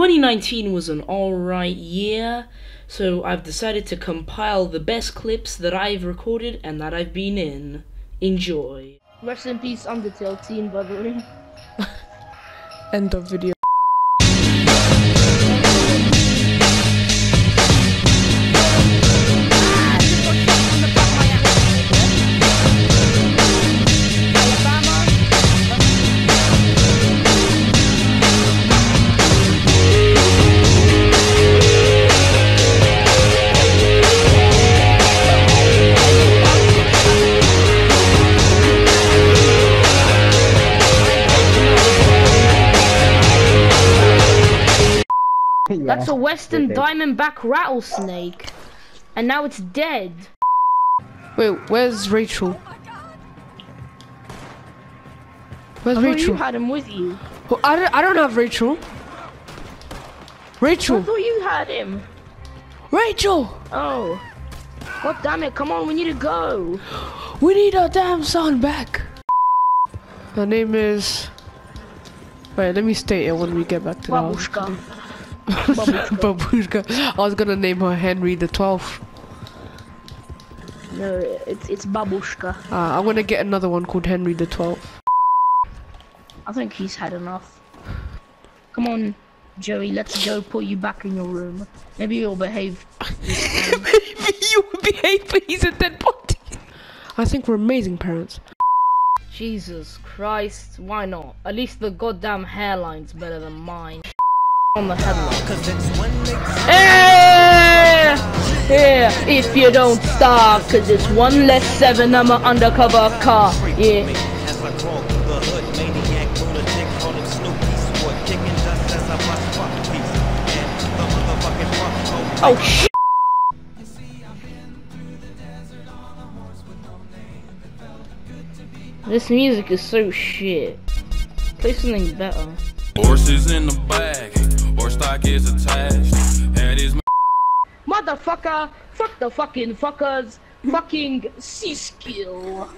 2019 was an alright year, so I've decided to compile the best clips that I've recorded and that I've been in. Enjoy. Rest in peace, Undertale team, by the way. End of video. That's a Western Okay. Diamondback rattlesnake. And now it's dead. Wait, where's Rachel? Where's I Rachel? you had him with you. Oh, I, don't, I don't have Rachel. Rachel! I thought you had him. Rachel! Oh. God damn it, come on, we need to go. We need our damn son back. Her name is. Wait, let me state it when we get back to the house. Babushka. Babushka. I was gonna name her Henry the Twelfth. No, it's it's Babushka. Uh, I'm gonna get another one called Henry the Twelfth. I think he's had enough. Come on, Joey, let's go put you back in your room. Maybe you'll behave. Maybe you will behave, but he's a dead body. I think we're amazing parents. Jesus Christ, why not? At least the goddamn hairline's better than mine. On the. Hey! Yeah, if you don't stop, cause it's one less seven, I'm an undercover car. Yeah. Oh sh. This music is so shit. Play something better. Horses in the back, horse stock is attached. Head is Motherfucker! Fuck the fucking fuckers! Fucking C skill!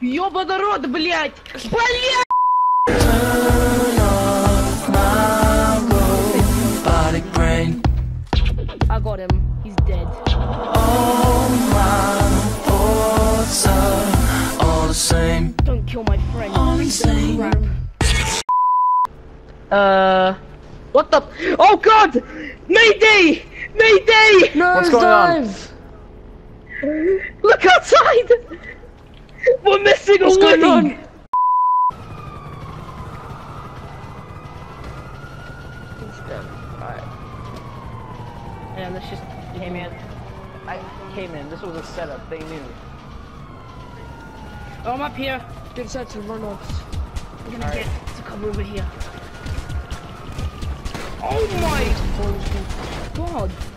Ёбаный рот, блядь! Блядь! I got him. He's dead. Don't kill my friend. Crap. Uh, what the? Oh God! Mayday! Mayday! What's going on? Look outside! We're missing What's a going wing! on? Yeah, let's just came in. I came in. This was a setup. They knew. Oh, I'm up here. Get inside to run off. I'm gonna get to come over here. Oh my god!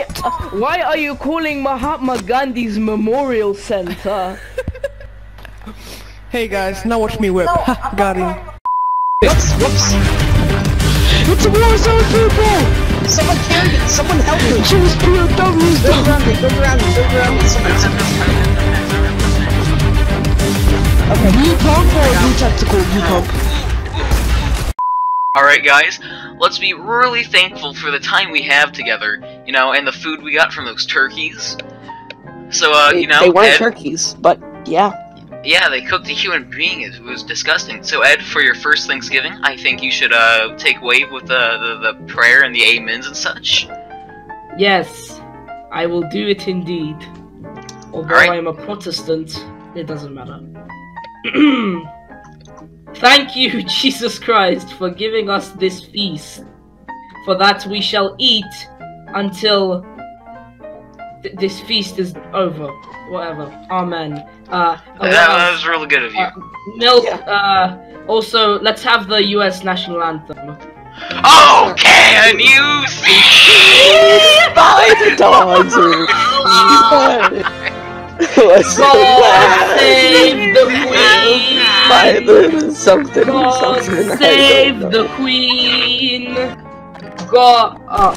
Why uh, why are you calling Mahatma Gandhi's Memorial Center? Hey guys, now watch me whip. Ha, got him. Whoops! Whoops! It's a war zone, people! Someone carry it! Someone help me! Choose POWs, Go around me! Go around me! Go around me! Someone me! Okay. Blue pump or blue tactical? Blue pump. Alright guys, let's be really thankful for the time we have together, you know, and the food we got from those turkeys. So, uh, They, you know, they weren't Ed- turkeys, but yeah. Yeah, they cooked a human being. It was disgusting. So Ed, for your first Thanksgiving, I think you should uh take wave with the the, the prayer and the amens and such. Yes, I will do it indeed. Although Alright. I am a Protestant, it doesn't matter. Thank you, Jesus Christ, for giving us this feast. For that we shall eat until th- this feast is over. Whatever. Amen. Uh, That, that was really good of you. uh, milk. Uh, also, let's have the U.S. national anthem. Oh, can you see by the dawn's God save the queen! By the something God something. Save the queen! God. Uh,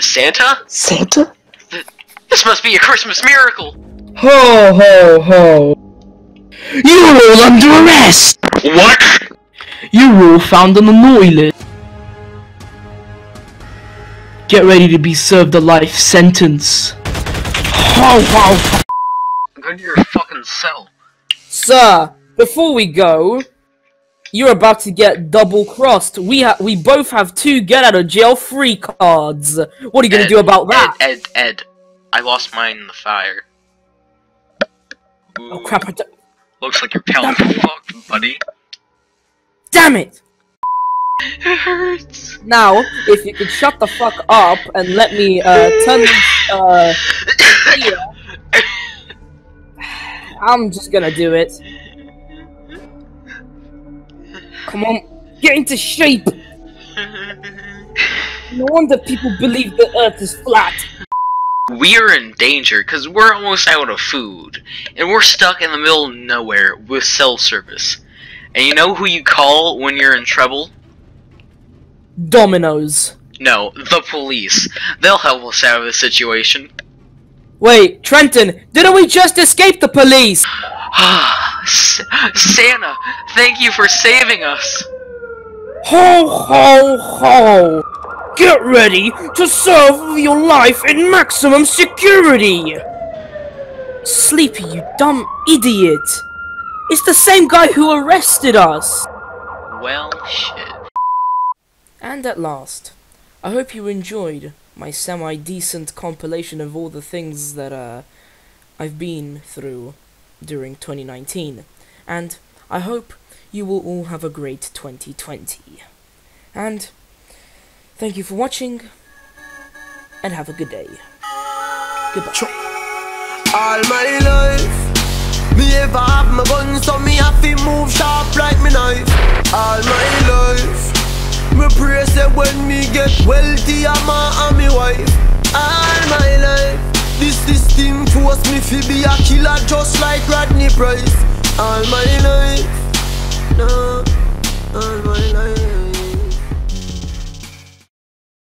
Santa? Santa? This must be a Christmas miracle. Ho ho ho! You are all under arrest! What? You were all found on the naughty list. Get ready to be served a life sentence. Ho ho ho! Go to your fucking cell. Sir, before we go, you're about to get double crossed. We ha- we both have two get out of jail free cards. What are you gonna do about that? Ed, Ed, Ed. I lost mine in the fire. Oh crap! I d- Looks like you're pounding fucked, buddy. Damn it! It hurts. Now, if you could shut the fuck up and let me uh, turn this uh, here, I'm just gonna do it. Come on, get into shape. No wonder people believe the Earth is flat. We are in danger because we're almost out of food, and we're stuck in the middle of nowhere with cell service. And you know who you call when you're in trouble? Domino's. No, the police. They'll help us out of this situation. Wait, Trenton, didn't we just escape the police? S- Santa, thank you for saving us. Ho ho ho! Get ready to serve your life in maximum security! Sleepy, you dumb idiot! It's the same guy who arrested us! Well, shit. And at last, I hope you enjoyed my semi-decent compilation of all the things that uh, I've been through during 2019. And I hope you will all have a great 2020. And thank you for watching, and have a good day. Goodbye. All my life, me ever have my gun, so me have to move sharp like me knife. All my life, me pray say when me get wealthy, I'm a and me wife. All my life, this system force me to be a killer just like Rodney Price. All my life, no, all my life.